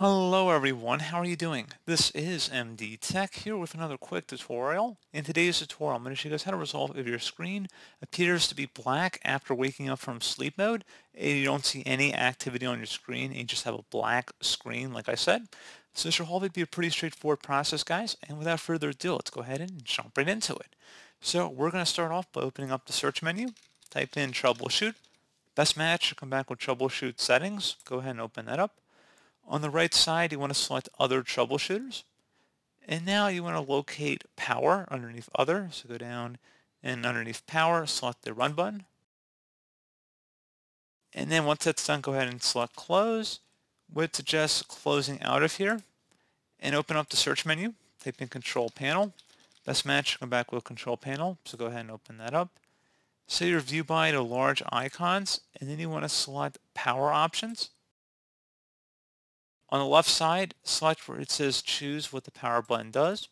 Hello everyone, how are you doing? This is MD Tech here with another quick tutorial. In today's tutorial, I'm going to show you guys how to resolve if your screen appears to be black after waking up from sleep mode and you don't see any activity on your screen and you just have a black screen like I said. So this should hopefully be a pretty straightforward process guys and without further ado, let's go ahead and jump right into it. So we're going to start off by opening up the search menu, type in troubleshoot, best match, come back with troubleshoot settings, go ahead and open that up. On the right side, you want to select Other Troubleshooters. And now you want to locate Power underneath Other. So go down and underneath Power, select the Run button. And then once that's done, go ahead and select Close. Would suggest closing out of here and open up the search menu. Type in Control Panel. Best match, come back with Control Panel. So go ahead and open that up. Set your view by to large icons, and then you want to select Power Options. On the left side, select where it says choose what the power button does.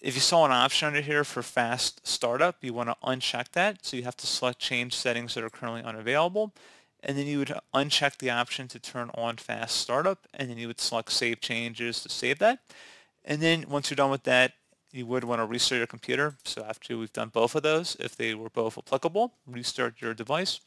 If you saw an option under here for fast startup, you want to uncheck that. So you have to select change settings that are currently unavailable. And then you would uncheck the option to turn on fast startup. And then you would select save changes to save that. And then once you're done with that, you would want to restart your computer. So after we've done both of those, if they were both applicable, restart your device.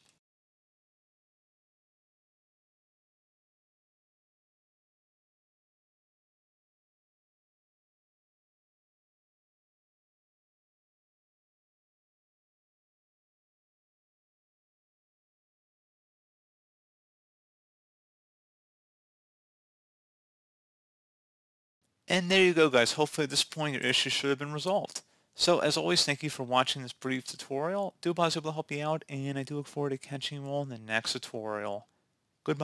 And there you go guys, hopefully at this point your issue should have been resolved. So as always, thank you for watching this brief tutorial. Do hope I was able to help you out, and I do look forward to catching you all in the next tutorial. Goodbye.